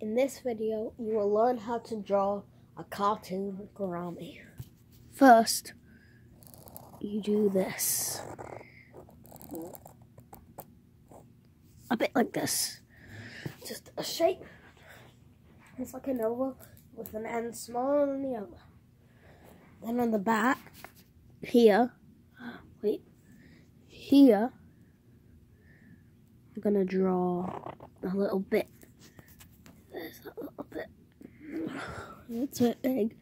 In this video, you will learn how to draw a cartoon Gourami. First, you do this. A bit like this. Just a shape. It's like an oval with an end smaller than the other. Then on the back, here, wait, here, you're gonna draw a little bit. There's a little bit. It's a big.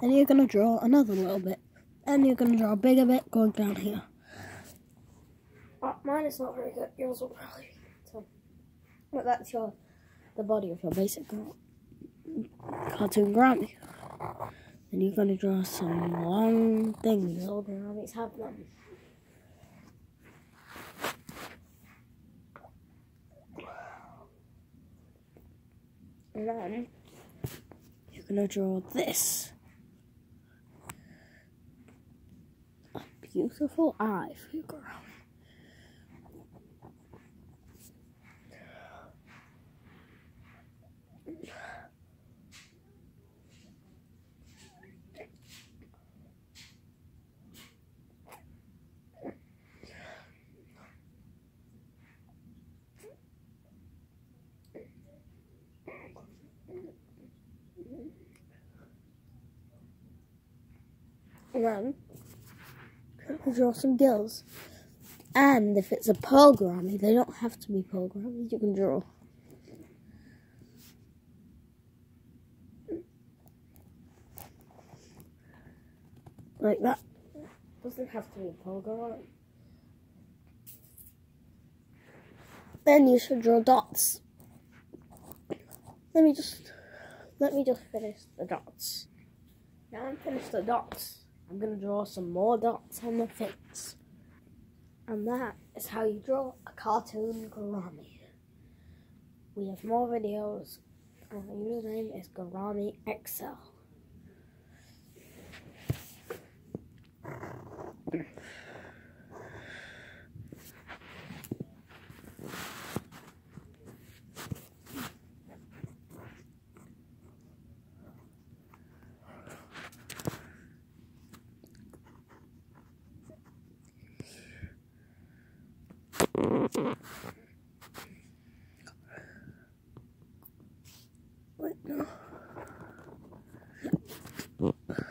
Then you're gonna draw another little bit. And you're gonna draw a bigger bit going down here. Oh, mine is not very good. Yours will probably. So, but that's your the body of your basic cartoon Gourami. Then you're gonna draw some long things. All Gouramis have them. And then you're gonna draw this. A beautiful eye for your girl. Then draw some gills. And if it's a pearl Gourami, they don't have to be pearl Gouramis, you can draw. Like that. Doesn't have to be pearl Gourami. Then you should draw dots. Let me just let me just finish the dots. Now I'm finished the dots. I'm going to draw some more dots on the face. And that is how you draw a cartoon Gourami. We have more videos. Our username is Gurami XL. Wait, no. Oh, man.